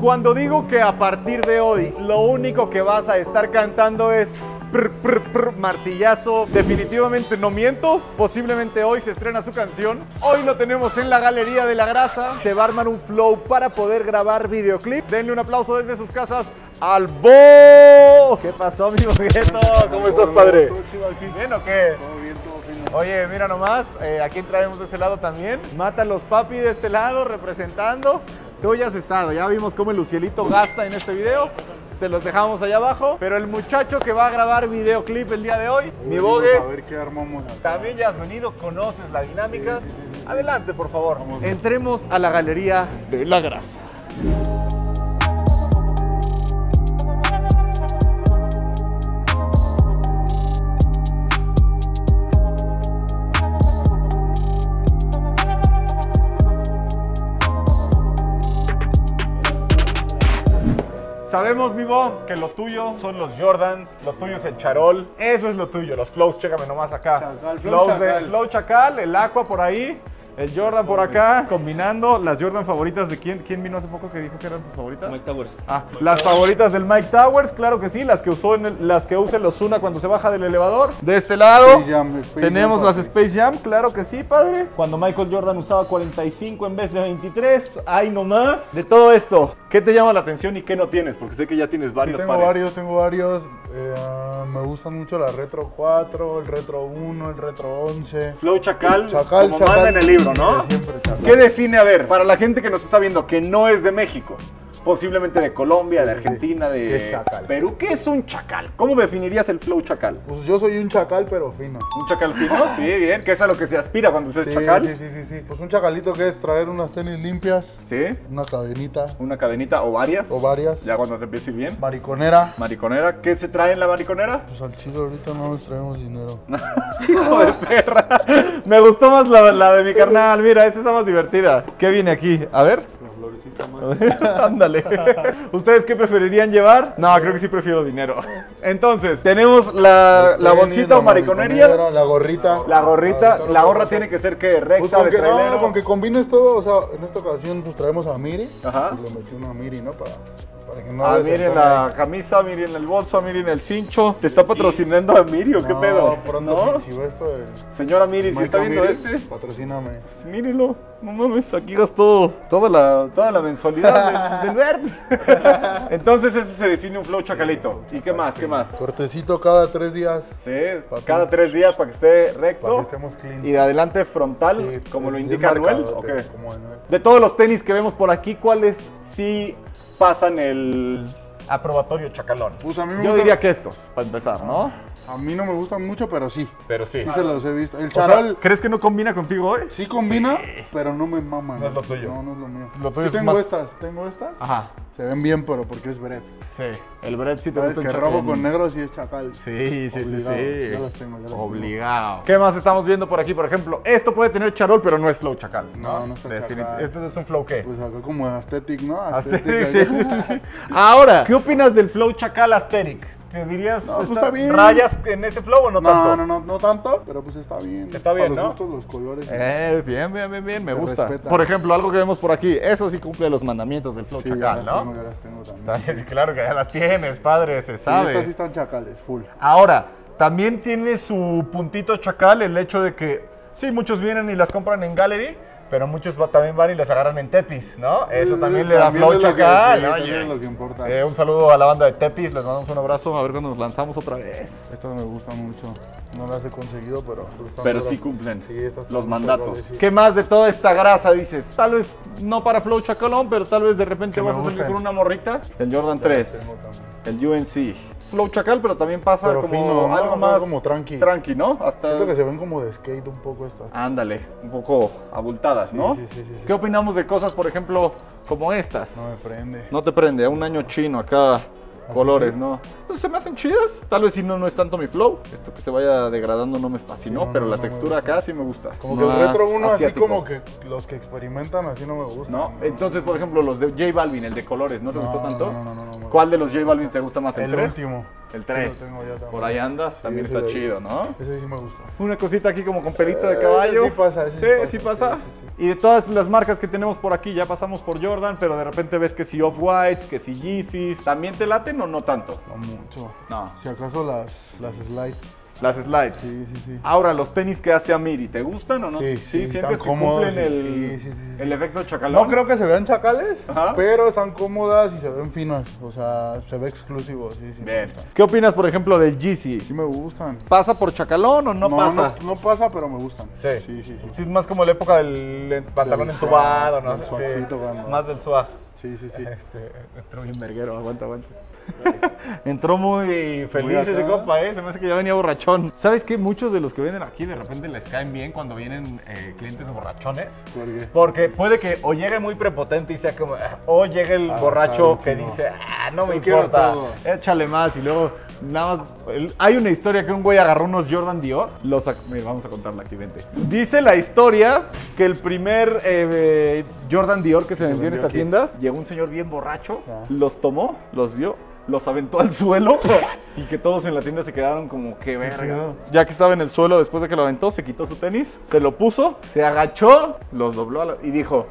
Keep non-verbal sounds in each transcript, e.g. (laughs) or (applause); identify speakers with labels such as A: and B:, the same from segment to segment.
A: Cuando digo que a partir de hoy lo único que vas a estar cantando es prr, prr, prr, martillazo, definitivamente no miento. Posiblemente hoy se estrena su canción. Hoy lo tenemos en la Galería de la Grasa. Se va a armar un flow para poder grabar videoclip. Denle un aplauso desde sus casas al Bo. ¿Qué pasó, mi bogueto? ¿Cómo estás, padre? ¿Bien o qué? Oye, mira nomás, eh, ¿a quién traemos de ese lado también? Mata los papi de este lado, representando. Tú ya has estado, ya vimos cómo el Lucielito gasta en este video. Se los dejamos allá abajo. Pero el muchacho que va a grabar videoclip el día de hoy, mi bogue,
B: A ver qué armamos acá.
A: también ya has venido, conoces la dinámica.
B: Sí, sí, sí.
A: Adelante, por favor.
B: Vamos.
A: Entremos a la galería de la grasa. Sabemos, Vivo, que lo tuyo son los Jordans, lo tuyo es el charol. Eso es lo tuyo, los flows, chécame nomás acá.
B: Chacal, flow
A: flows de-
B: chacal.
A: flow chacal, el aqua por ahí, el Jordan por acá, combinando las Jordan favoritas de quién, quién vino hace poco que dijo que eran sus favoritas.
C: Mike Towers.
A: Ah, las favoritas del Mike Towers, claro que sí, las que usó en el- las que usa el Ozuna cuando se baja del elevador. De este lado
B: Space Jam, Space
A: tenemos
B: Jam,
A: las. Space Jam, claro que sí, padre. Cuando Michael Jordan usaba 45 en vez de 23, hay nomás. De todo esto, ¿qué te llama la atención y qué no tienes? Porque sé que ya tienes
B: Sí,
A: varios
B: tengo
A: pares.
B: varios, tengo varios. Eh, me gustan mucho la Retro 4, el Retro 1, el Retro 11.
A: Flow Chacal,
B: Chacal,
A: como
B: chacal.
A: manda en el libro, ¿no?
B: Siempre.
A: ¿Qué define, a ver, para la gente que nos está viendo, que no es de México, posiblemente de Colombia, de. Argentina,
B: ¿Qué
A: de
B: chacal?
A: Perú, ¿qué es un chacal? ¿Cómo definirías el flow chacal?
B: Pues yo soy un chacal, pero fino.
A: ¿Un chacal fino? (laughs) Sí, bien, que es a lo que se aspira cuando se es
B: Sí,
A: chacal.
B: sí, sí, sí, sí. Pues un chacalito que es traer unas tenis limpias,
A: Sí,
B: una cadenita
A: una cadenita o varias.
B: o varias,
A: Ya cuando te empiece a ir bien.
B: mariconera.
A: Mariconera, ¿qué se trae en la mariconera?
B: Pues al chile ahorita no nos traemos dinero. (laughs)
A: Hijo de perra. Me gustó más la, la de mi (laughs) carnal. Mira, esta está más divertida. ¿Qué viene aquí? A ver. (laughs) Ándale. ¿Ustedes qué preferirían llevar? No, creo que sí prefiero dinero. Entonces, tenemos la, la
B: Tenis,
A: bolsita o mariconería.
B: La gorrita.
A: La gorrita,
B: Ahorita
A: la gorra tiene que ser que
B: Pues
A: recta
B: con
A: de
B: que,
A: trailero.
B: no, con que combines todo, o sea, en esta ocasión pues traemos a Miri.
A: Ajá.
B: Pues le metí una Miri, ¿no? Para, para que no
A: Ah, miren la camisa, miren el bolso, miren el cincho. ¿Te está patrocinando a Miri o qué
B: No,
A: pedo?
B: pronto
A: ¿No?
B: si, esto de
A: Señora Miri, si está viendo este,
B: patrocíname.
A: pues mírenlo. No mames, aquí gastó toda la, toda la mensualidad del, del verde. (laughs) Entonces ese se define un flow chacalito. ¿Y qué más? ¿Qué más?
B: Cortecito cada tres días.
A: Sí, cada tres días para que esté
B: Para que
A: recto.
B: estemos clean.
A: Y de adelante frontal,
B: Sí,
A: como lo indica
B: de Noel.
A: De todos los tenis que vemos por aquí, ¿cuáles sí pasan el aprobatorio chacalón?
B: Pues a mí me
A: Yo
B: gusta-
A: diría que estos, para empezar, ¿no?
B: A mí no me gustan mucho, pero sí.
A: Pero sí.
B: Sí se los he visto. El
A: O sea,
B: charol
A: ¿Crees que no combina contigo hoy?
B: sí combina, pero no me maman.
A: No es lo tuyo.
B: No, no es lo mío.
A: Lo tuyo
B: Sí
A: es
B: tengo
A: más-
B: estas, tengo estas.
A: Ajá.
B: Se ven bien, pero porque es Brett.
A: Sí. El bread sí te gusta
B: que rojo con negro sí es chacal.
A: Sí, sí, sí,
B: Obligado.
A: sí.
B: Ya las tengo, ya las tengo.
A: Obligado. ¿Qué más estamos viendo por aquí? Por ejemplo, esto puede tener charol, pero no es flow chacal.
B: No, no es flow
A: Definit-
B: chacal.
A: Este es un flow qué?
B: Pues acá como aesthetic, ¿no?
A: Aesthetic,
B: Aesthetic,
A: sí, sí. Ahora, (laughs) ¿qué opinas del flow chacal aesthetic? ¿Te dirías
B: No, pues
A: está-
B: está bien.
A: rayas en ese flow o no, tanto?
B: No, no, no, no tanto, pero pues está bien.
A: Está bien,
B: Para
A: ¿no?
B: los gustos, los colores.
A: Eh, bien, bien, bien, bien, me
B: Se
A: gusta.
B: respeta.
A: Por ejemplo, algo que vemos por aquí, eso sí cumple los mandamientos del flow
B: sí, ya
A: chacal,
B: las
A: ¿no?
B: tengo, ya las tengo también.
A: Sí, claro que ya las tienes, padre, se
B: Sí,
A: sabe.
B: estas sí están chacales, full.
A: Ahora, también tiene su puntito chacal el hecho de que, sí, muchos vienen y las compran en Gallery, pero muchos también van y las agarran en Tepis, ¿no? Eso también
B: sí,
A: le da flow chacal.
B: sí, es lo que importa.
A: Eh, un saludo a la banda de Tepis, les mandamos un abrazo, a ver cuando nos lanzamos otra vez.
B: Estas me gustan mucho. No las he conseguido, pero.
A: Pero sí cumplen
B: Sí,
A: los mandatos. ¿Qué más de toda esta grasa dices? Tal vez no para Flow Chacalón, pero tal vez de repente
B: Que
A: vas a salir con una morrita. El Jordan
B: Ya las
A: 3,
B: tengo también.
A: El UNC. Flow Chacal, pero también pasa
B: Pero
A: como algo más
B: como tranqui.
A: tranqui, ¿no? Hasta
B: Siento que se ven como de skate un poco estas.
A: Ándale, un poco abultadas, ¿no?
B: sí, sí, sí.
A: ¿Qué opinamos de cosas, por ejemplo, como estas?
B: No me prende.
A: No te prende, un año chino acá, colores,
B: sí?
A: ¿no? Pues se me hacen chidas. Tal vez si no, no es tanto mi flow. Esto que se vaya degradando no me fascinó,
B: Sí, no,
A: pero
B: no,
A: la
B: no
A: textura
B: gusta.
A: acá sí me gusta.
B: Como que el retro uno, así
A: asiático.
B: como que los que experimentan, así no me gustan.
A: ¿No? Entonces, por ejemplo, los de J Balvin, el de colores, ¿no te gustó tanto?
B: no, no.
A: ¿Cuál de los J Balvin te gusta más? ¿El,
B: El
A: 3?
B: último.
A: El 3.
B: Sí, lo tengo ya también.
A: Por ahí anda,
B: Sí,
A: también está chido, ¿no?
B: Ese sí me gusta.
A: Una cosita aquí como con pelito de
B: Eh,
A: caballo.
B: sí pasa, sí
A: sí,
B: pasa,
A: Y de todas las marcas que tenemos por aquí, ya pasamos por Jordan, pero de repente ves que si Off-Whites, que si Yeezys, ¿también te laten o no tanto?
B: No mucho.
A: No.
B: Si acaso las, las slides.
A: Las slides.
B: Sí, sí, sí.
A: Ahora, los tenis que hace Amiri, ¿te gustan o no?
B: Sí, sí,
A: sientes
B: están
A: que
B: cómodos,
A: cumplen el,
B: sí, sí, sí, sí.
A: el efecto chacalón.
B: No creo que se vean chacales,
A: Ajá.
B: pero están cómodas y se ven finas. O sea, se ve exclusivo, sí, sí.
A: Bien. ¿Qué opinas, por ejemplo, del Yeezy?
B: Sí me gustan.
A: ¿Pasa por chacalón o no, pasa?
B: No, no pasa, pero me gustan.
A: Sí.
B: Sí, sí, sí.
A: Sí, es más como la época del pantalón
B: Del
A: entubado,
B: swag,
A: ¿no?
B: del swagcito,
A: Más del swag.
B: Sí, sí, sí. (laughs)
A: Entró bien verguero, aguanta, aguanta. (laughs) Entró muy feliz
B: Muy
A: ese compa, ¿eh? Se me hace que ya venía borrachón. ¿Sabes qué? Muchos de los que vienen aquí de repente les caen bien cuando vienen eh, clientes borrachones.
B: ¿Por qué?
A: Porque puede que o llegue muy prepotente y sea como, ah, o llegue el
B: Ah,
A: borracho que dice, ah, no me importa, échale más. Y luego, nada más. hay una historia que un güey agarró unos Jordan Dior. Los, mira, vamos a contarla aquí, vente. Dice la historia que el primer eh, Jordan Dior que se, vendió en esta
B: aquí.
A: tienda, llegó un señor bien borracho,
B: Ah.
A: los tomó, los vio. Los aventó al suelo (laughs) y que todos en la tienda se quedaron como que verga. Ya que estaba en el suelo después de que lo aventó, se quitó su tenis, se lo puso, se agachó, los dobló y dijo,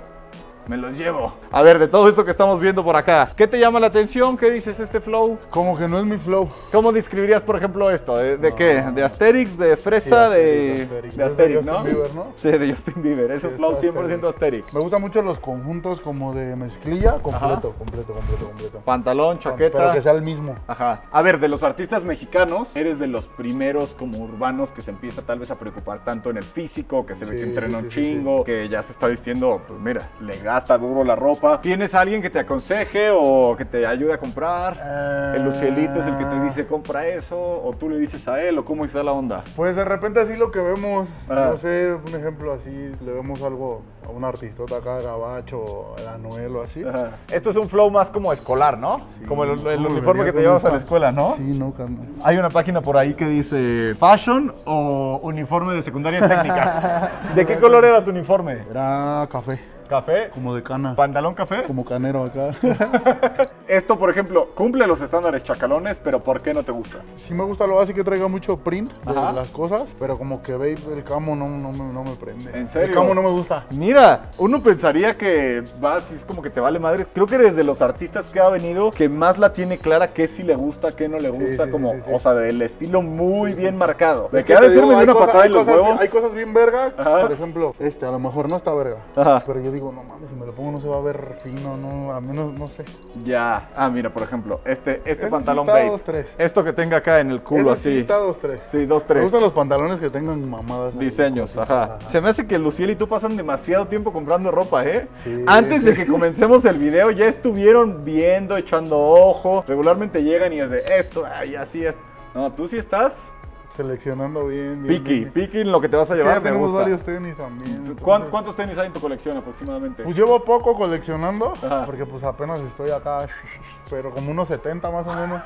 A: me los llevo. A ver, de todo esto que estamos viendo por acá, ¿qué te llama la atención? ¿Qué dices este flow?
B: Como que no es mi flow.
A: ¿Cómo describirías, por ejemplo, esto? ¿De, de qué? ¿De Asterix? ¿De Fresa?
B: Sí,
A: de,
B: Asterix, Asterix.
A: de
B: Es de
A: Asterix, ¿no?
B: Justin Bieber, ¿no?
A: Sí, de Justin Bieber. Es
B: Sí,
A: un flow
B: está
A: 100% Asterix.
B: Me gustan mucho los conjuntos como de mezclilla, completo, completo, completo, completo.
A: Pantalón, chaqueta.
B: Pero que sea el mismo.
A: Ajá. A ver, de los artistas mexicanos, eres de los primeros como urbanos que se empieza tal vez a preocupar tanto en el físico, que se ve
B: Sí,
A: que entrena
B: sí,
A: un
B: sí, sí,
A: chingo, que ya se está vistiendo, pues mira, le gasta duro la ropa. ¿Tienes a alguien que te aconseje o que te ayude a comprar? ¿El Lucielito es el que te dice compra eso? ¿O tú le dices a él? ¿O cómo está la onda?
B: Pues de repente así lo que vemos,
A: Ajá.
B: no sé, un ejemplo así, le vemos algo a un artistota acá, Gabacho, o a Anuel o así.
A: Ajá. Esto es un flow más como escolar, ¿no?
B: Sí.
A: Como el, el
B: Uy,
A: uniforme que te llevas a la escuela, ¿no?
B: Sí, no, carnal.
A: Hay una página por ahí que dice fashion o uniforme de secundaria técnica. (laughs) ¿De qué color era tu uniforme?
B: Era café,
A: ¿Café?
B: como de cana,
A: ¿Pantalón café?
B: como canero acá. (laughs)
A: Esto, por ejemplo, cumple los estándares chacalones, pero ¿por qué no te gusta?
B: sí me gusta lo así que traiga mucho print de
A: Ajá.
B: las cosas, pero como que babe, el camo no, no, me, no me prende.
A: ¿En serio?
B: El camo no me gusta.
A: Mira, uno pensaría que vas y es como que te vale madre. Creo que eres de los artistas que ha venido que más la tiene clara qué sí le gusta, qué no le gusta,
B: sí,
A: como,
B: sí,
A: o sea, del estilo muy bien marcado. De
B: Es
A: que ha de ser una patada en los
B: cosas-
A: huevos.
B: Hay cosas bien verga,
A: Ajá.
B: por ejemplo, este a lo mejor no está verga,
A: Ajá.
B: pero yo digo, no mames, si me lo pongo no se va a ver fino, no, a menos, no sé.
A: Ya. Ah, mira, por ejemplo, este, este
B: Ese sí
A: pantalón
B: está
A: babe.
B: dos, tres.
A: Esto que tenga acá en el culo
B: Ese sí
A: así.
B: está dos, tres.
A: Sí, dos,
B: Me
A: tres.
B: gustan los pantalones que tengan mamadas. ahí,
A: Diseños, ajá. Se me hace que Luciel y tú pasan demasiado tiempo comprando ropa, ¿eh?
B: Sí.
A: Antes de que comencemos el video ya estuvieron viendo, echando ojo. Regularmente llegan y es de esto, ay, así es. No, tú sí estás
B: Seleccionando bien. bien,
A: piqui,
B: bien.
A: piqui en lo que te vas a
B: Es que
A: llevar,
B: ya
A: me
B: tenemos
A: gusta.
B: varios tenis también. entonces-
A: ¿Cuán- ¿Cuántos tenis hay en tu colección aproximadamente?
B: Pues llevo poco coleccionando,
A: Ajá.
B: porque pues apenas estoy acá, (laughs) pero como unos 70 más o menos.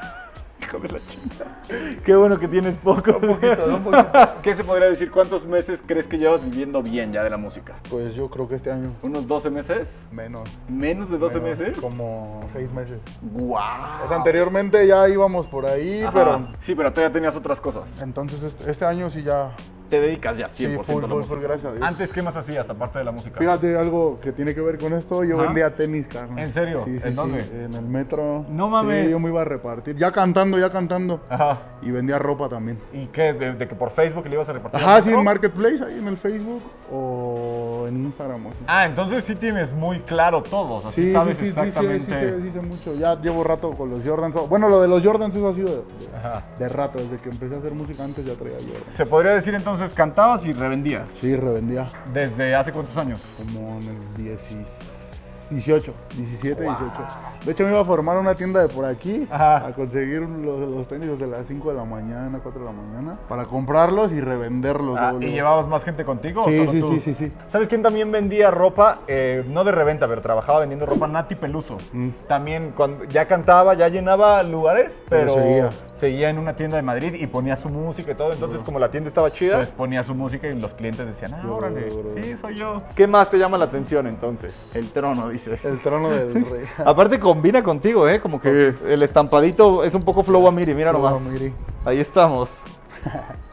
A: Hijo de la chingada. Qué bueno que tienes poco.
B: Un poquito, un poquito. (laughs)
A: ¿Qué se podría decir? ¿Cuántos meses crees que llevas viviendo bien ya de la música?
B: Pues yo creo que este año
A: ¿Unos 12 meses?
B: menos.
A: ¿Menos de 12
B: menos,
A: meses?
B: Como 6 meses.
A: ¡Guau!
B: O sea, anteriormente ya íbamos por ahí,
A: Ajá.
B: pero
A: Sí, pero todavía tenías otras cosas.
B: entonces este, este año sí ya.
A: Te dedicas ya 100%
B: Sí,
A: a la
B: full, full,
A: música.
B: full, gracias a Dios.
A: Antes, ¿qué más hacías aparte de la música?
B: Fíjate algo que tiene que ver con esto. Yo vendía tenis, carnal.
A: ¿En serio?
B: Sí, sí,
A: ¿En
B: sí,
A: dónde?
B: En el metro.
A: No mames.
B: Sí, yo me iba a repartir. Ya cantando, ya cantando.
A: Ajá.
B: Y vendía ropa también.
A: ¿Y qué? ¿De, de que por Facebook le ibas a repartir?
B: Ajá, sí, en Marketplace, ahí en el Facebook o en Instagram así.
A: Ah, entonces sí tienes muy claro todo. O sea, sí,
B: Sí,
A: sabes
B: sí, sí, sí, sí,
A: exactamente.
B: sí, sí, sí, mucho. Ya llevo rato con los Jordans. Bueno, lo de los Jordans eso ha sido de, de rato. Desde que empecé a hacer música antes ya traía Jordans.
A: Se podría decir entonces cantabas y revendías.
B: Sí, revendía
A: ¿Desde hace cuántos años?
B: como en el 10 18, 17, 18. De hecho me iba a formar una tienda de por aquí
A: Ajá.
B: a conseguir los, los tenis desde las 5 de la mañana, 4 de la mañana, para comprarlos y revenderlos.
A: Ah, ¿Y llevabas más gente contigo? o
B: Sí,
A: solo
B: sí,
A: tú?
B: sí, sí, sí.
A: ¿Sabes quién también vendía ropa? Eh, no de reventa, pero trabajaba vendiendo ropa, Nati Peluso.
B: Mm.
A: También cuando ya cantaba, ya llenaba lugares, pero,
B: Pero seguía.
A: seguía en una tienda de Madrid y ponía su música y todo. Entonces, como la tienda estaba chida, pues ponía su música y los clientes decían, ah,
B: Bro,
A: órale,
B: bro.
A: sí, soy yo. ¿Qué más te llama la atención entonces? El trono, dice.
B: El trono del (laughs) rey.
A: Aparte combina contigo, ¿eh? Como que el estampadito es un poco flow a Miri, mira nomás.
B: No, mire.
A: Ahí estamos. (laughs)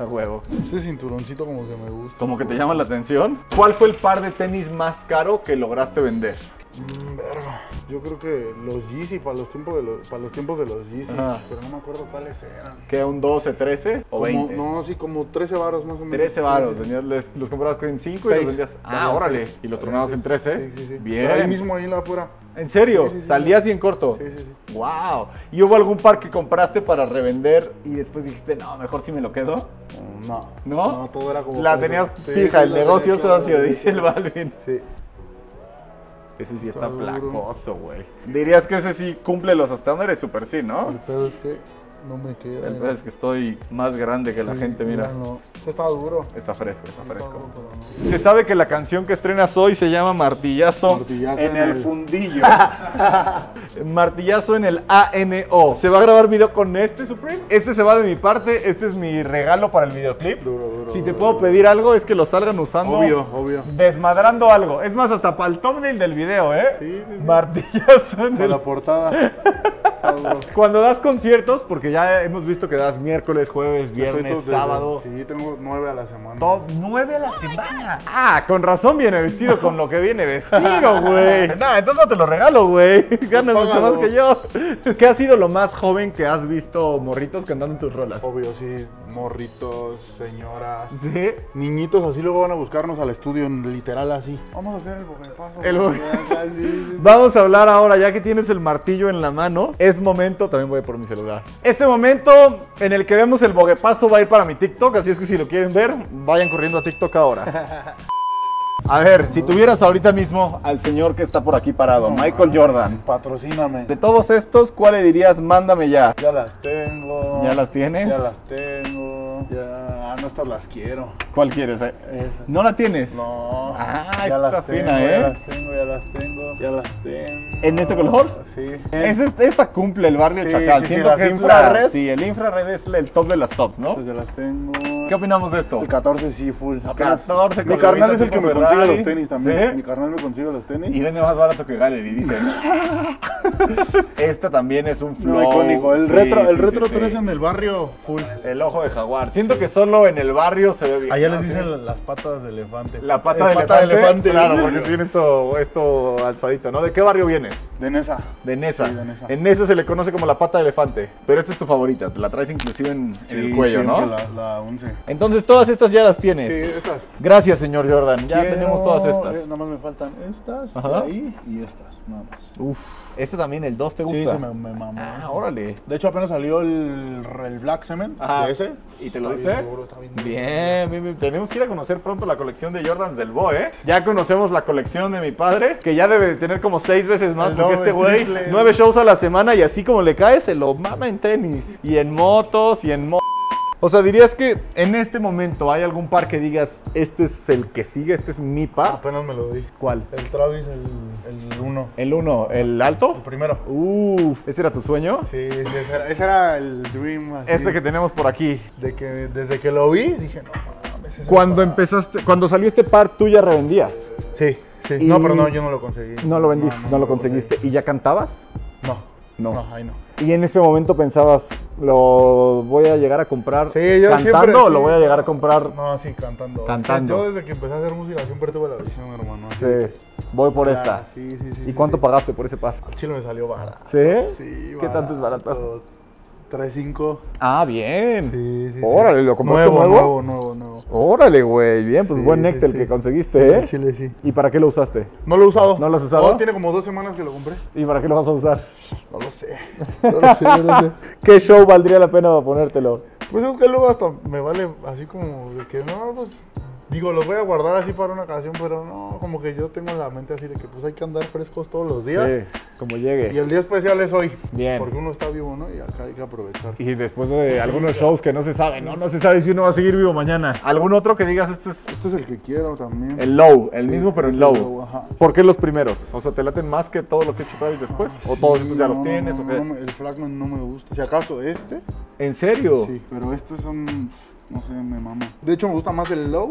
A: A huevo.
B: Ese cinturoncito como que me gusta.
A: Como que te llama la atención. ¿Cuál fue el par de tenis más caro que lograste vender?
B: Mm, verga. Yo creo que los Yeezy para los tiempos de los, para los tiempos de los Yeezy,
A: Ajá.
B: pero no me acuerdo cuáles eran.
A: ¿Qué? ¿Un 12, 13 o
B: Como-
A: 20?
B: No, sí, como 13 varos más o menos.
A: 13 varos, les- los comprabas en 5 y los
B: Seis.
A: vendías. Ah, órale.
B: seis.
A: Y los tronabas en
B: seis.
A: 13.
B: Sí, sí, sí.
A: Bien.
B: Pero ahí mismo, ahí afuera.
A: ¿En serio?
B: Sí, sí, sí.
A: ¿Salías y en corto?
B: Sí, sí, sí.
A: Wow. ¿Y hubo algún par que compraste para revender y después dijiste, no, mejor si me lo quedo?
B: No.
A: ¿No?
B: No, todo era como.
A: La tenías fija,
B: sí,
A: el
B: la
A: negocio socio, dice el Balvin.
B: Sí.
A: Ese sí está
B: Está
A: placoso, güey. Dirías que ese sí cumple los estándares, super sí, ¿no?
B: El pedo es que no me queda.
A: El peor es que estoy más grande que la gente, mira.
B: No. Este está duro.
A: Está fresco, está
B: Está
A: fresco.
B: duro, pero no.
A: Se sabe que la canción que estrenas hoy se llama Martillazo,
B: Martillazo
A: en
B: en
A: el
B: el-
A: fundillo. (laughs) Martillazo en el ANO. ¿Se va a grabar video con este Supreme? Este se va de mi parte, este es mi regalo para el videoclip.
B: Duro, duro,
A: si te
B: duro,
A: puedo
B: duro.
A: pedir algo es que lo salgan usando.
B: Obvio, obvio.
A: Desmadrando algo. Es más, hasta para el thumbnail del video, ¿eh?
B: Sí, sí, sí.
A: Martillazo en el
B: la portada. (laughs)
A: Cuando das conciertos, porque ya hemos visto que das miércoles, jueves, viernes,
B: desde-
A: sábado.
B: Sí, tengo nueve a la semana.
A: Nueve a la semana. Ah, con razón viene vestido con lo que viene vestido, güey. (laughs) No, entonces no te lo regalo, güey. Ganas mucho más que yo. ¿Qué ha sido lo más joven que has visto morritos cantando en tus rolas?
B: Obvio, sí. Morritos, señoras.
A: Sí.
B: Niñitos así luego van a buscarnos al estudio, en literal así. Vamos a hacer el boquepaso.
A: El boque-
B: Sí, sí, sí.
A: Vamos a hablar ahora, ya que tienes el martillo en la mano. Es momento, también voy por mi celular. Este momento en el que vemos el boguepaso va a ir para mi TikTok, así es que si lo quieren ver, vayan corriendo a TikTok ahora. (laughs) A ver, si tuvieras ahorita mismo al señor que está por aquí parado, Michael Jordan.
B: Patrocíname.
A: De todos estos, ¿cuál le dirías, mándame ya?
B: Ya las tengo.
A: ¿Ya las tienes?
B: Ya las tengo. Ah, no estas las quiero.
A: ¿Cuál quieres? eh? ¿No la tienes?
B: No.
A: Ah,
B: ya
A: esta
B: las tengo,
A: fina, ¿eh?
B: Ya las tengo, ya las tengo, ya las tengo.
A: ¿En este color?
B: Sí.
A: Es esta cumple el barrio
B: Sí,
A: Chacal.
B: sí, sí,
A: Siento
B: las
A: que es
B: infrared.
A: Sí, el infrared es el top de las tops, ¿no?
B: Entonces ya las tengo.
A: ¿Qué opinamos de esto?
B: El 14 sí, full. Apenas-
A: 14
B: Mi carnal es el que me consigue los tenis también.
A: ¿Sí?
B: Mi carnal me consigue los tenis.
A: Y vende más barato que Gallery, dicen. (laughs) Esta también es un flow.
B: No, icónico. El
A: Sí,
B: retro, el
A: sí,
B: retro
A: sí,
B: 3
A: sí.
B: en el barrio, full.
A: El ojo de jaguar. Siento que solo en el barrio se ve bien.
B: Allá
A: ¿no?
B: les
A: Sí.
B: dicen las patas de elefante.
A: La pata,
B: El
A: de,
B: pata
A: elefante. Claro, porque tiene esto, esto alzadito, ¿no? ¿De qué barrio vienes?
B: De Nesa.
A: De Nesa.
B: Sí, de Nesa.
A: En Nesa se le conoce como la pata de elefante. Pero esta es tu favorita, te la traes inclusive en, en el cuello, ¿no?
B: La, la 11.
A: Entonces todas estas ya las tienes.
B: Sí, estas.
A: Gracias, señor Jordan. Ya
B: Quiero-
A: tenemos todas estas.
B: eh, nada más me faltan estas,
A: Ajá.
B: de ahí y estas, nada más.
A: Uf. Este también, el 2 te gusta.
B: Sí, sí, me, me mamó.
A: Ah, órale.
B: De hecho, apenas salió el, el Black Cement
A: Ajá.
B: de ese.
A: ¿Y te lo diste?
B: duro, está bien.
A: Bien, bien, bien. Tenemos que ir a conocer pronto la colección de Jordans del Bo, ¿eh? Ya conocemos la colección de mi padre, que ya debe de tener como seis veces más,
B: El
A: porque
B: doble,
A: este güey, nueve shows a la semana y así como le cae, se lo mama en tenis. Y en motos, y en mo... O sea, dirías que en este momento hay algún par que digas, este es el que sigue, este es mi par.
B: Apenas me lo di.
A: ¿Cuál?
B: El Travis, el, el uno.
A: El uno, el alto.
B: El primero.
A: Uf, ¿ese era tu sueño?
B: Sí, ese era, ese era el dream. Así,
A: Este que tenemos por aquí.
B: de que Desde que lo vi, dije, no mames. ese
A: Cuando
B: par".
A: empezaste, cuando salió este par, tú ya revendías.
B: Sí, sí.
A: Y-
B: No, pero no, yo no lo conseguí.
A: No lo vendiste, no, lo
B: lo
A: conseguiste. ¿Y ya cantabas?
B: No,
A: No.
B: no, ahí no.
A: Y en ese momento pensabas, ¿lo voy a llegar a comprar
B: Sí, yo
A: cantando
B: siempre.
A: o
B: sí,
A: lo voy a llegar a comprar?
B: No, sí, cantando. Es que
A: Cantando.
B: yo desde que empecé a hacer música siempre tuve la visión, hermano. así.
A: Sí, voy por esta.
B: Sí, sí, sí.
A: ¿Y
B: sí,
A: cuánto pagaste por ese par?
B: Al chile me salió barato.
A: ¿Sí?
B: Sí,
A: ¿Qué tanto es barato?
B: 3.5.
A: Ah, bien.
B: Sí, sí.
A: Órale,
B: sí.
A: ¿lo compraste
B: nuevo?
A: nuevo?
B: Nuevo, nuevo.
A: Órale, güey. Bien, pues
B: Sí,
A: buen el
B: sí.
A: que conseguiste, ¿eh?
B: chile sí.
A: ¿Y para qué lo usaste?
B: No lo he usado.
A: ¿No lo has usado?
B: Oh, tiene como dos semanas que lo compré.
A: ¿Y para qué lo vas a usar?
B: No lo sé. No lo sé, no lo sé. (laughs)
A: ¿Qué show valdría la pena ponértelo?
B: Pues es que luego hasta me vale así como de que no, pues digo, los voy a guardar así para una ocasión, pero no, como que yo tengo en la mente así de que pues hay que andar frescos todos los días.
A: Sí, como llegue.
B: Y el día especial es hoy.
A: Bien.
B: Porque uno está vivo, ¿no? Y acá hay que aprovechar.
A: Y después de algunos shows que no se sabe, ¿no? No se sabe si uno va a seguir vivo mañana. ¿Algún otro que digas este es
B: Este es el que quiero también.
A: el low, el
B: Sí,
A: mismo pero
B: el
A: low?
B: low, ajá.
A: ¿Por qué los primeros? O sea, ¿te laten más que todo lo que he hecho Travis después? ¿O
B: Sí,
A: todos estos ya
B: no,
A: los tienes
B: no,
A: o qué?
B: no el Flagman no me gusta. Si acaso este,
A: ¿En serio?
B: sí, pero estos son, no sé, me mama. De hecho, me gusta más el low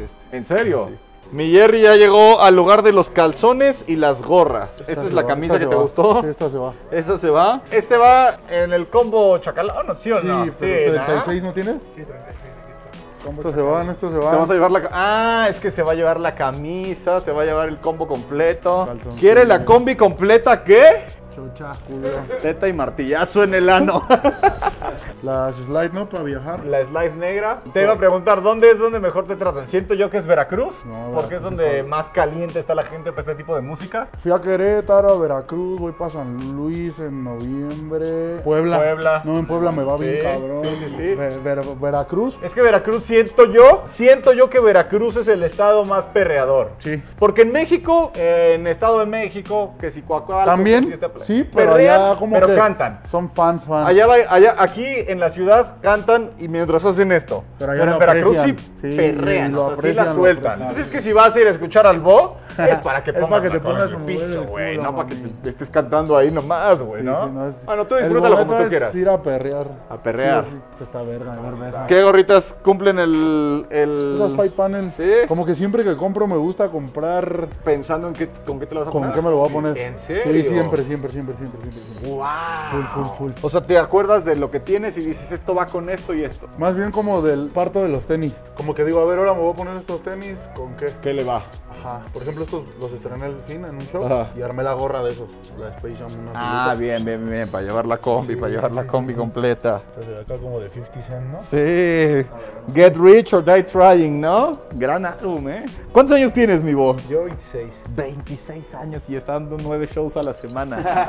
B: que este.
A: ¿En serio?
B: Sí.
A: Mi Jerry ya llegó al lugar de los calzones y las gorras. Esta, es la
B: va,
A: camisa
B: esta
A: que te
B: va.
A: gustó.
B: Sí, esta se va.
A: Esa se va. Este va en el combo chacalón, ¿no? ¿sí o
B: Sí,
A: no?
B: pero
A: ¿no?
B: 36 no tienes? Sí, 36 Estos se van, estos se
A: Se vas a
B: van.
A: llevar la... Ah, es que se va a llevar la camisa, se va a llevar el combo completo.
B: Calzoncillos.
A: ¿Quiere la combi completa qué?
B: Chocha, culo.
A: Teta y martillazo en el ano. (laughs)
B: Las slide, ¿no? Para viajar.
A: la slide negra. Te iba a preguntar, ¿dónde es donde mejor te tratan? Siento yo que es Veracruz,
B: No,
A: porque es donde
B: está-
A: más caliente está la gente para este tipo de música.
B: Fui a Querétaro, a Veracruz, voy para San Luis en noviembre. Puebla.
A: Puebla.
B: No, en Puebla me va bien cabrón.
A: sí, sí, sí.
B: Ve- Ver- Veracruz.
A: Es que Veracruz siento yo, siento yo que Veracruz es el estado más perreador.
B: Sí.
A: Porque en México, eh, en Estado de México, que si Coacalco,
B: También,
A: que si está-
B: sí, pero
A: perrean,
B: allá como
A: pero
B: que
A: cantan.
B: son fans, fans.
A: Allá, allá, aquí en la ciudad cantan y mientras hacen esto.
B: Pero allá
A: en
B: lo
A: Veracruz sí.
B: Sí,
A: perrean,
B: lo
A: o sea, sí la sueltan. Entonces es que si vas a ir a escuchar al Bo, es (laughs) para que
B: Es
A: pongas
B: para que te pongas
A: en el piso, güey. No para que te estés cantando ahí nomás, güey,
B: Sí,
A: ¿no?
B: sí, no, es-
A: Bueno, tú disfrútalo como tú
B: es
A: quieras.
B: Ir a perrear.
A: A perrear.
B: Está verga, verga.
A: ¿Qué gorritas cumplen el... el...
B: Esas five panels.
A: Sí.
B: Como que siempre que compro me gusta comprar.
A: Pensando en qué, con qué te lo vas a
B: ¿Con
A: poner.
B: qué me lo voy a poner?
A: ¿En serio?
B: Sí, siempre, siempre, siempre, siempre, siempre. siempre.
A: ¡Wow!
B: Full, full, full.
A: O sea, te acuerdas de lo que tienes y dices, esto va con esto y esto.
B: Más bien como del parto de los tenis. Como que digo, a ver, ahora me voy a poner estos tenis, ¿con qué?
A: ¿Qué le va?
B: Ajá. Por ejemplo, estos los estrené el fin en un show
A: Ajá.
B: y armé la gorra de esos, la Space Jam. una
A: Ah, bien, bien, bien, para llevar la combi, para llevar la combi completa.
B: Esta se ve acá como de 50 Cent, ¿no?
A: Sí, Get Rich or Die Trying, ¿no? Gran álbum, ¿eh? ¿Cuántos años tienes, mi bo?
B: Yo 26.
A: 26 años y está dando 9 shows a la semana. (laughs)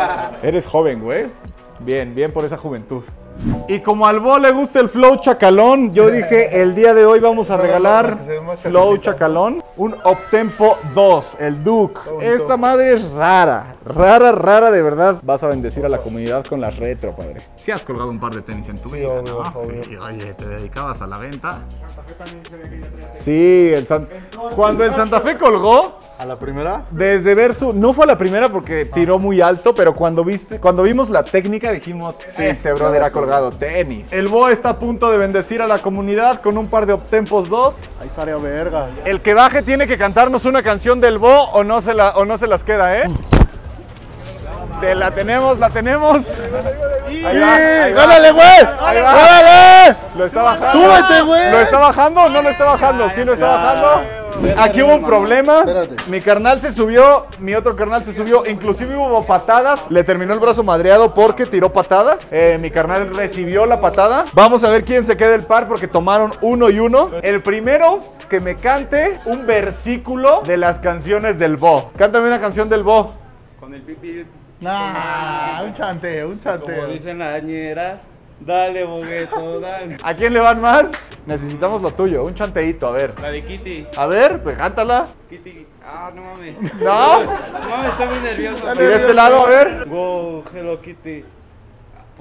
A: Eres joven, güey. Bien, bien por esa juventud. Y como al Bo le gusta el flow chacalón, yo (laughs) dije, el día de hoy vamos a regalar flow chacalón, un Optempo 2, el Duke. Esta madre es rara, rara, rara de verdad. Vas a bendecir a la comunidad con las retro, padre. Si has colgado un par de tenis en tu vida,
B: obvio,
A: ¿no?
B: obvio.
A: Sí, oye, te dedicabas a la venta. Sí, el San- cuando el Santa Fe colgó,
B: ¿A la primera?
A: desde ver su. No fue la primera porque tiró muy alto, pero cuando viste, cuando vimos la técnica dijimos, este brother ha colgado tenis. El Bo está a punto de bendecir a la comunidad con un par de Optempos 2.
B: Ahí estaría verga.
A: El que baje tiene que cantarnos una canción del Bo o no se, la, o no se las queda, ¿eh? Te la tenemos, la tenemos. Va.
B: ¡Gánale, güey! ¡Gánale!
A: Lo está bajando.
B: ¡Súbete, güey!
A: ¿Lo está bajando o no lo está bajando? Sí lo está bajando. Aquí hubo un problema.
B: Espérate.
A: Mi carnal se subió, mi otro carnal se subió. Inclusive hubo patadas. Le terminó el brazo madreado porque tiró patadas. Eh, mi carnal recibió la patada. Vamos a ver quién se queda el par porque tomaron uno y uno. El primero que me cante un versículo de las canciones del Bo. Cántame una canción del Bo.
C: Con el pipi,
B: Nah, un chanteo, un
C: como
B: chanteo.
C: dicen las ñeras, dale bogueto, dale.
A: ¿A quién le van más? Necesitamos lo tuyo, un chanteíto, a ver.
C: La de Kitty.
A: A ver, pues cántala.
C: Kitty. Ah, no mames.
A: ¿No?
C: No mames, estoy muy nervioso.
A: Y de este lado, a ver.
C: Wow, Hello Kitty.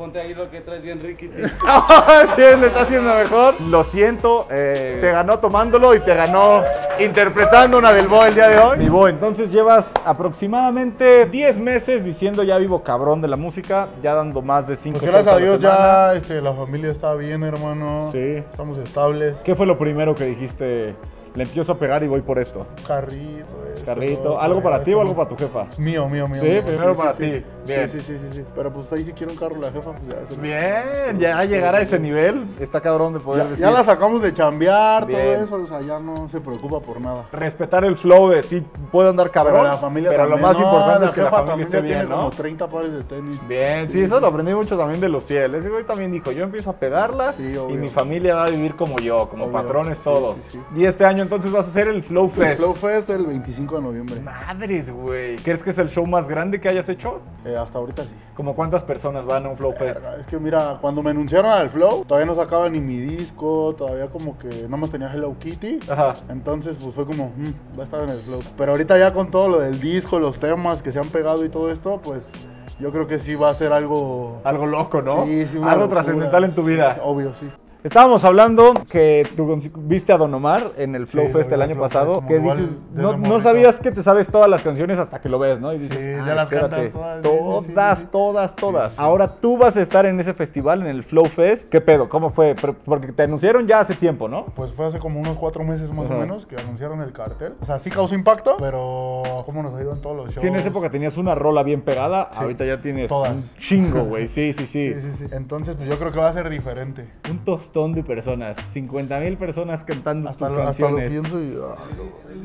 C: Ponte ahí lo que traes bien Ricky. (laughs)
A: sí, (laughs) le está haciendo mejor. Lo siento, eh, te ganó tomándolo y te ganó interpretando una del Bo el día de hoy. Mi Bo, entonces llevas aproximadamente 10 meses diciendo ya vivo cabrón de la música, ya dando más de 5
B: Pues gracias a Dios ya este, la familia está bien, hermano.
A: Sí.
B: Estamos estables.
A: ¿Qué fue lo primero que dijiste? Le empiezo a pegar y voy por esto.
B: Carrito, esto,
A: Carrito, ¿algo para ti o algo para tu jefa?
B: Mío, mío, mío.
A: Sí,
B: mío.
A: primero para
B: sí.
A: ti. Bien.
B: Sí, sí, sí, sí, sí. Pero pues ahí si quiere un carro la jefa, pues ya. se-
A: Bien, ya llegar a ese nivel está cabrón de poder
B: Ya,
A: decir.
B: ya la sacamos de chambear,
A: Bien.
B: todo eso, o sea, ya no se preocupa por nada.
A: respetar el flow de sí puedo andar cabrón,
B: Pero la familia
A: pero lo
B: también,
A: más
B: no,
A: importante es que la
B: jefa
A: familia
B: también
A: esté bien,
B: tiene
A: ¿no?
B: como 30 pares de tenis.
A: Bien, sí, eso lo aprendí mucho también de Luciel. Ese güey también dijo, yo empiezo a pegarla
B: Sí,
A: y mi familia va a vivir como yo, como patrones
B: sí,
A: todos.
B: sí, sí.
A: Y este año entonces vas a hacer el Flow Fest.
B: Flow Fest el 25 de noviembre.
A: Madres, güey. ¿Crees que es el show más grande que hayas hecho?
B: Eh, hasta ahorita sí.
A: ¿Como cuántas personas van a un Flow Fest?
B: Es que mira, cuando me anunciaron al Flow, todavía no sacaba ni mi disco, todavía como que nada más tenía Hello Kitty.
A: Ajá.
B: Entonces, pues fue como, "Mm, va a estar en el Flow. Pero ahorita ya con todo lo del disco, los temas que se han pegado y todo esto, pues yo creo que sí va a ser algo...
A: Algo loco, ¿no?
B: Sí, sí, una
A: Algo
B: locura.
A: trascendental en tu vida.
B: sí, obvio, sí.
A: Estábamos hablando que tú viste a Don Omar en el Flow
B: Sí,
A: Fest el año
B: Flow
A: pasado,
B: Fest,
A: que dices, no, no sabías que te sabes todas las canciones hasta que lo ves, ¿no? Y dices,
B: Sí,
A: "Ah,
B: ya las cantas todas,
A: todas,
B: sí.
A: todas, todas. Ahora tú vas a estar en ese festival, en el Flow Fest. ¿Qué pedo? ¿Cómo fue? Porque te anunciaron ya hace tiempo, ¿no?
B: Pues fue hace como unos cuatro meses más o menos que anunciaron el cartel. O sea, sí causó impacto, pero cómo nos ha ido en todos los shows.
A: Sí, en esa época tenías una rola bien pegada, ahorita ya tienes
B: Todas.
A: un chingo, (laughs) güey. Sí, sí, sí.
B: Sí, sí, sí. Entonces, pues yo creo que va a ser diferente.
A: Un tostón de personas, 50 mil personas cantando
B: Hasta
A: tus
B: lo, hasta lo
A: canciones.
B: pienso y... ah.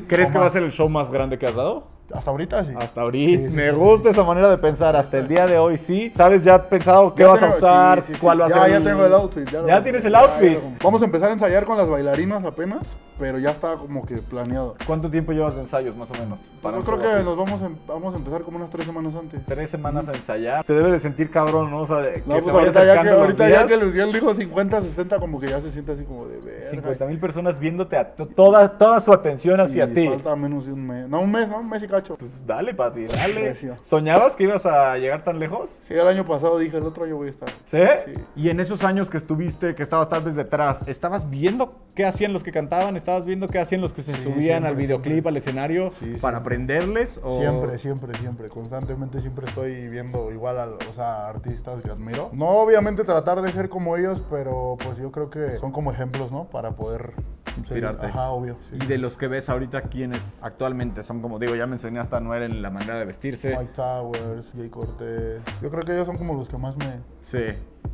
A: ¿Crees que va a ser el show más grande que has dado?
B: Hasta ahorita sí.
A: Hasta ahorita.
B: Sí, sí,
A: Me
B: sí,
A: gusta esa manera de pensar. Hasta el día de hoy sí. ¿Sabes? ¿Ya has pensado qué
B: Ya
A: vas a
B: tengo-
A: usar?
B: sí, sí.
A: ¿Cuál va a
B: ya,
A: ser?
B: Ya tengo el outfit. Ya, lo-
A: ¿Ya tienes el
B: ya,
A: outfit?
B: ya lo- Vamos a empezar a ensayar con las bailarinas apenas, pero ya está como que planeado.
A: ¿Cuánto tiempo llevas de ensayos más o menos?
B: Yo
A: un
B: creo que
A: así?
B: nos vamos a, em- vamos a empezar como unas tres semanas antes.
A: Tres semanas a ensayar. Se debe de sentir cabrón, ¿no? O sea, que
B: No,
A: se
B: pues
A: vaya
B: ahorita, ya que, ahorita ya que Luciel dijo 50, 60, como que ya se siente así como de verga.
A: 50 mil personas viéndote a to- toda, toda su atención hacia
B: Y
A: ti.
B: Falta menos de un mes. No, un mes, ¿no? Un mes y cacho.
A: Pues dale, Pati, dale.
B: Precio.
A: ¿Soñabas que ibas a llegar tan lejos?
B: Sí, el año pasado dije, el otro año voy a estar.
A: ¿Sí?
B: Sí.
A: Y en esos años que estuviste, que estabas tal vez detrás, ¿estabas viendo qué hacían los que cantaban? ¿Estabas viendo qué hacían los que se
B: Sí,
A: subían
B: siempre,
A: al videoclip,
B: siempre.
A: al escenario,
B: Sí,
A: para aprenderles? O...
B: Siempre, siempre, siempre. Constantemente siempre estoy viendo igual a o sea, artistas que admiro. No obviamente tratar de ser como ellos, pero pues yo creo que son como ejemplos, ¿no? Para poder.
A: Inspirarte.
B: Ajá, obvio. sí.
A: Y de los que ves ahorita, ¿quiénes actualmente son como, digo, ya mencioné hasta Noel en la manera de vestirse?
B: Mike Towers, Jay Cortez. Yo creo que ellos son como los que más me.
A: Sí.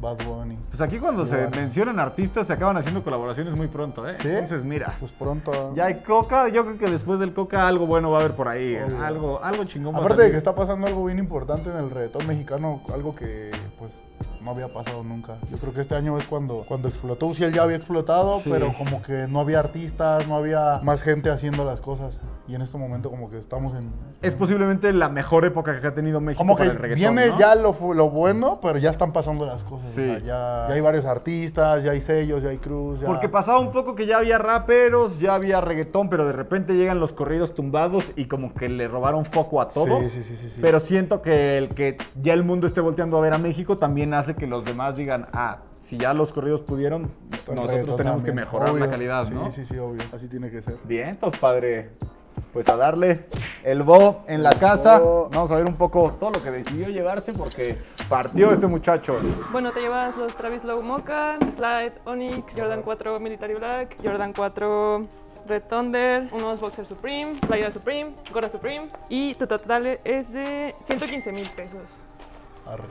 B: Bad Bunny.
A: Pues aquí cuando se mencionan artistas se acaban haciendo colaboraciones muy pronto, ¿eh?
B: ¿Sí?
A: Entonces, mira.
B: Pues pronto.
A: Ya hay Coca, yo creo que después del Coca algo bueno va a haber por ahí. ¿eh?
B: Obvio.
A: Algo, algo chingón
B: Aparte de que está pasando algo bien importante en el reggaetón mexicano, algo que pues no había pasado nunca. Yo creo que este año es cuando, cuando explotó. Uciel ya había explotado,
A: Sí.
B: pero como que no había artistas, no había más gente haciendo las cosas. Y en este momento como que estamos en...
A: Es posiblemente la mejor época que ha tenido México
B: Como que
A: para el reggaetón,
B: viene
A: ¿no?
B: ya lo, lo bueno, pero ya están pasando las cosas.
A: Sí.
B: O sea, ya, ya hay varios artistas, ya hay sellos, ya hay cruz. Ya...
A: Porque pasaba un poco que ya había raperos, ya había reggaetón, pero de repente llegan los corridos tumbados y como que le robaron foco a todo.
B: Sí, sí, sí, sí, sí.
A: Pero siento que el que ya el mundo esté volteando a ver a México también hace que los demás digan, ah, si ya los corridos pudieron, nosotros tenemos que mejorar la calidad,
B: sí,
A: ¿no?
B: Sí, sí, obvio. Así tiene que ser.
A: Vientos, padre. Pues a darle el bo en la casa. Vamos a ver un poco todo lo que decidió llevarse porque partió este muchacho.
D: Bueno, te llevas los Travis Low Mocha, Slide, Onyx, Jordan 4 Military Black, Jordan 4 Red Thunder, unos Boxer Supreme, Playera Supreme, Gorra Supreme y tu total es de 115 mil pesos.
B: Arre.